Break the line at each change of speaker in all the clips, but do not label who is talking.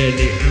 and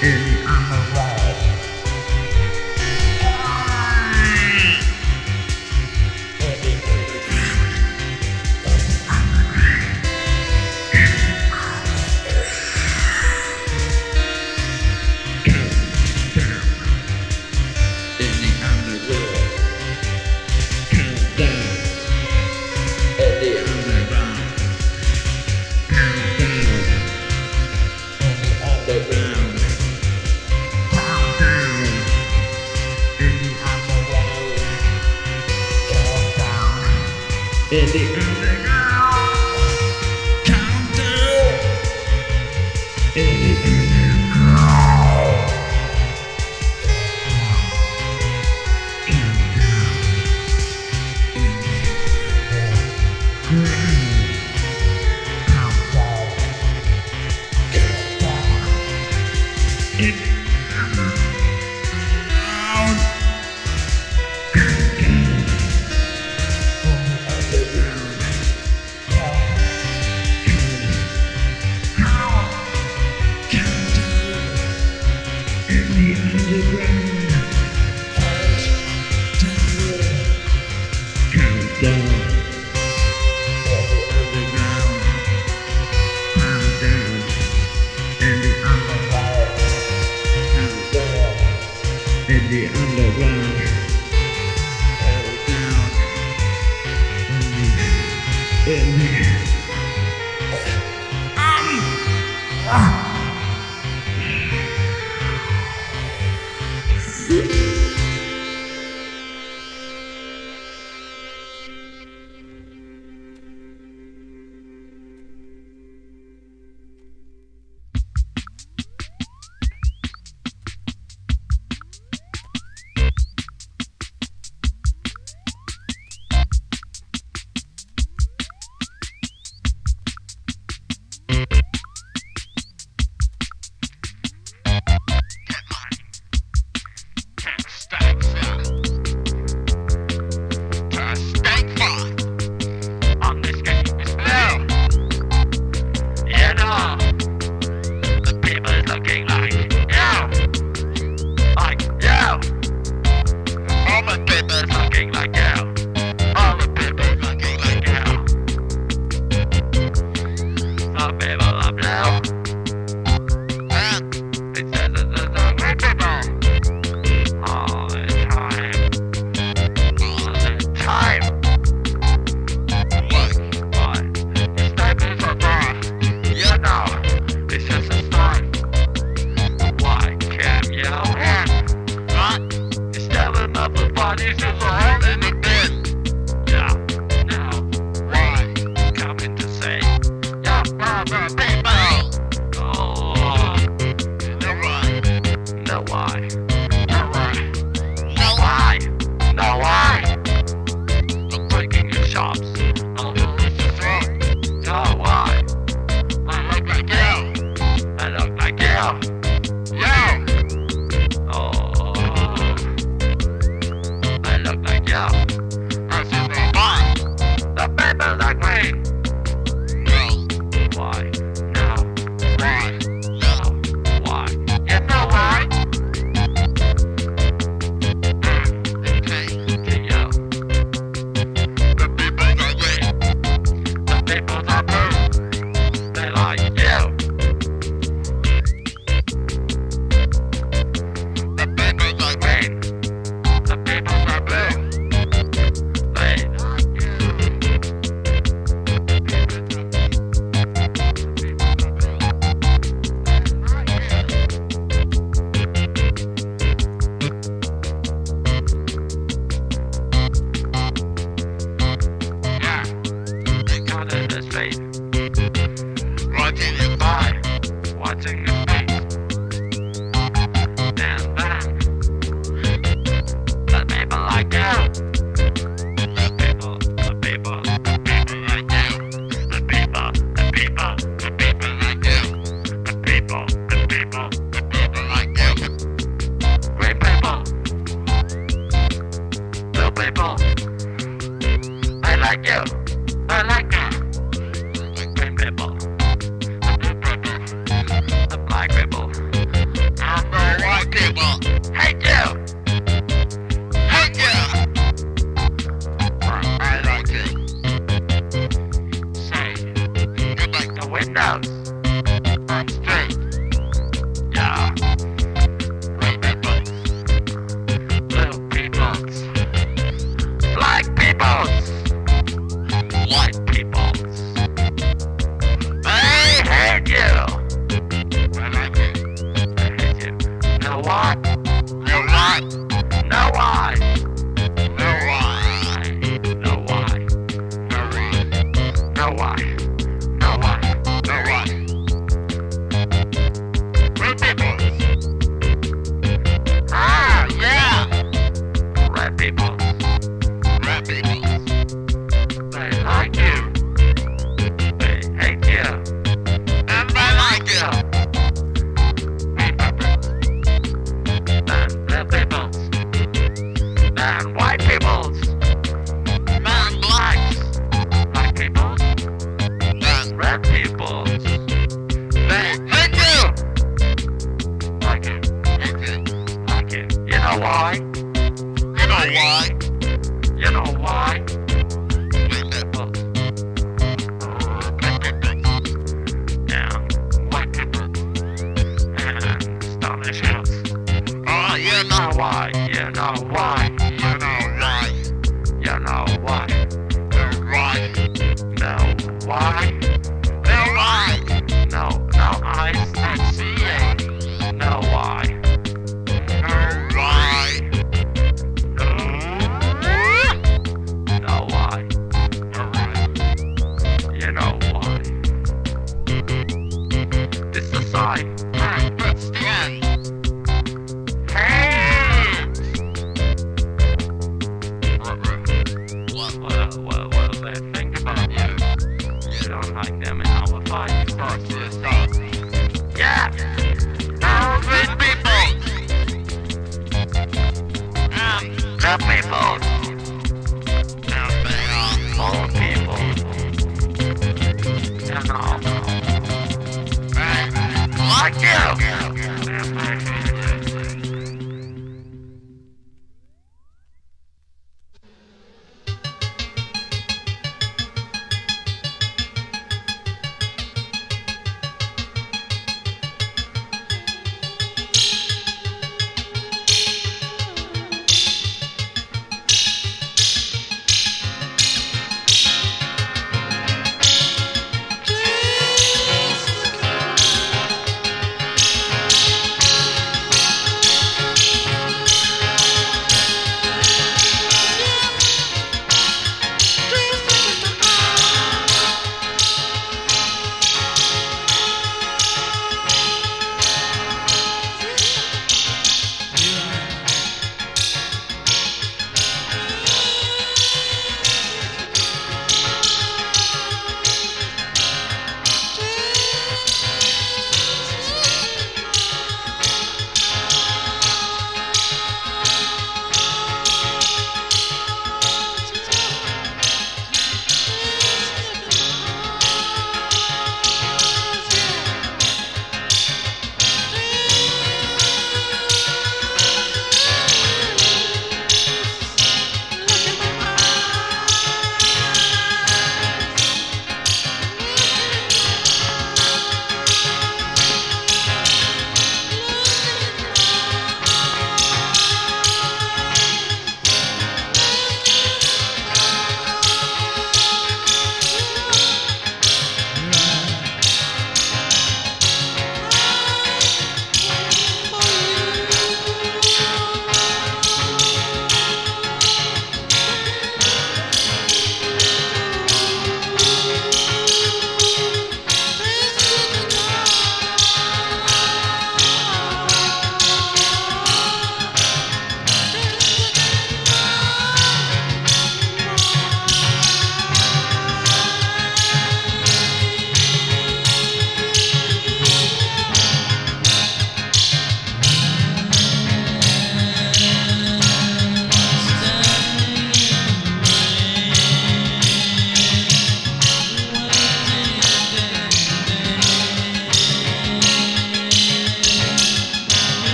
day I'm alive. the underground. Held down in the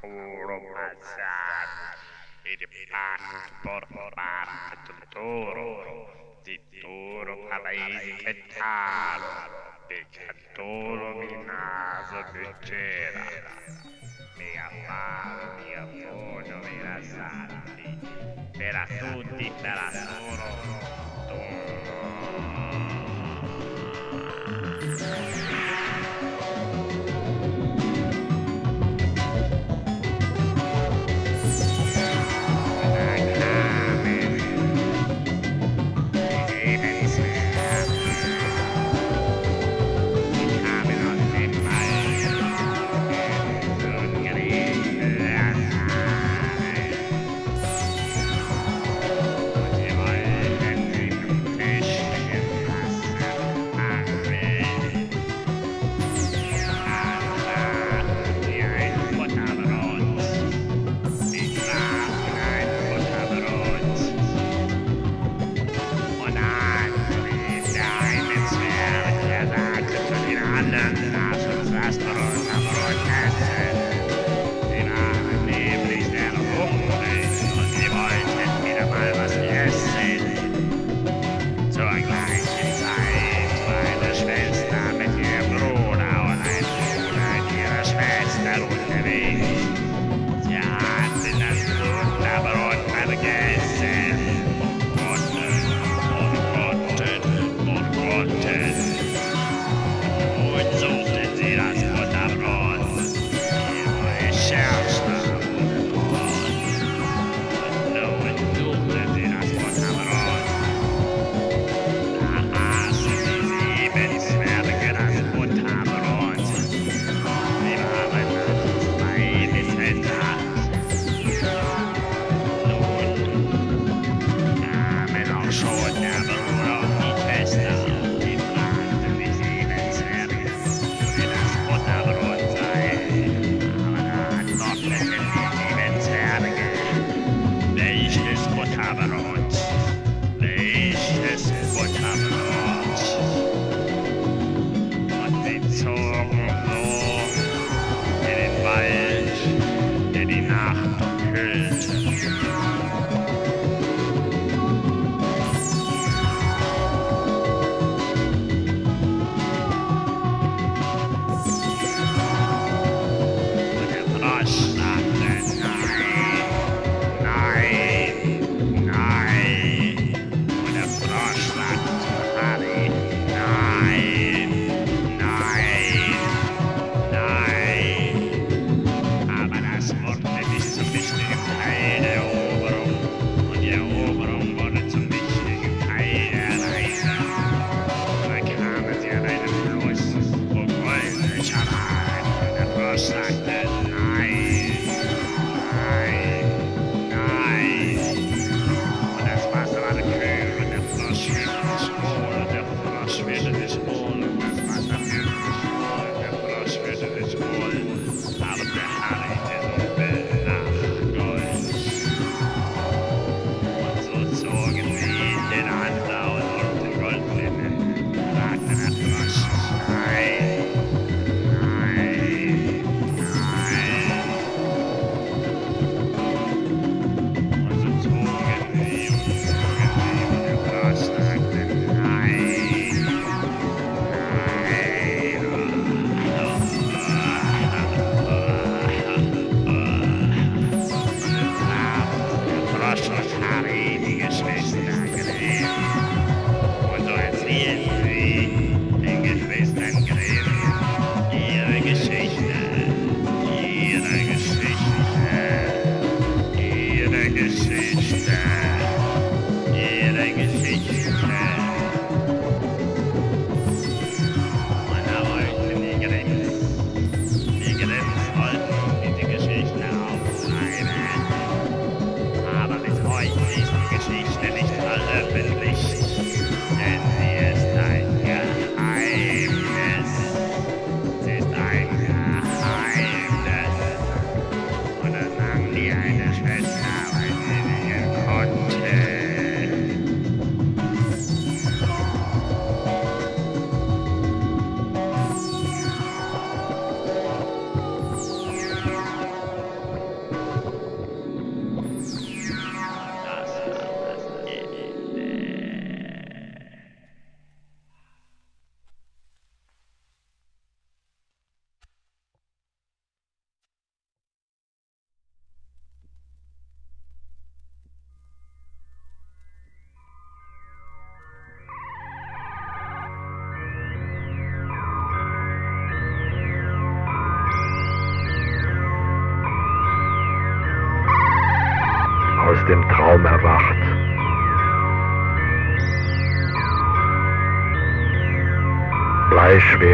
puro mazzano ed pastor parto toro di
toro paesi che talo e cattolo mi naso che c'era. Mi fame mia foglio mi rasanti per tutti per solo
Thank you.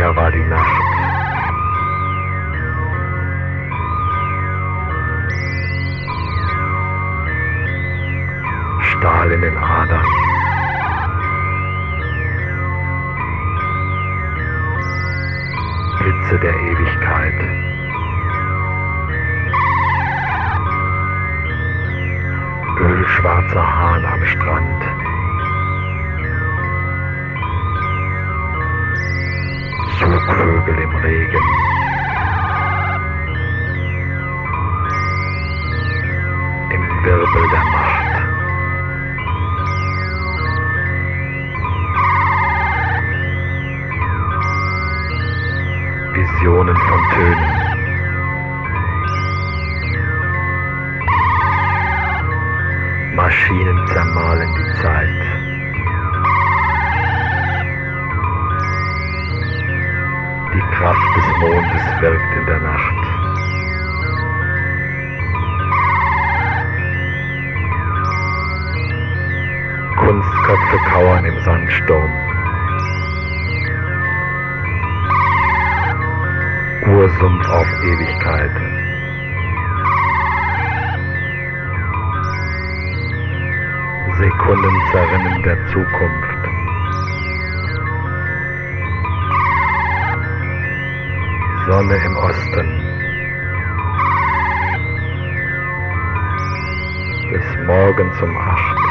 Bleischwer war die Nacht. Visionen von Tönen. Maschinen zermahlen die Zeit. Die Kraft des Mondes wirkt in der Nacht. Kunstköpfe kauern im Sandsturm. Ursumpf auf Ewigkeit. Sekundenzerrinnen der Zukunft. Sonne im Osten. Bis morgens um acht.